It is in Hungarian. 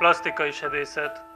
Plastikai sebészet.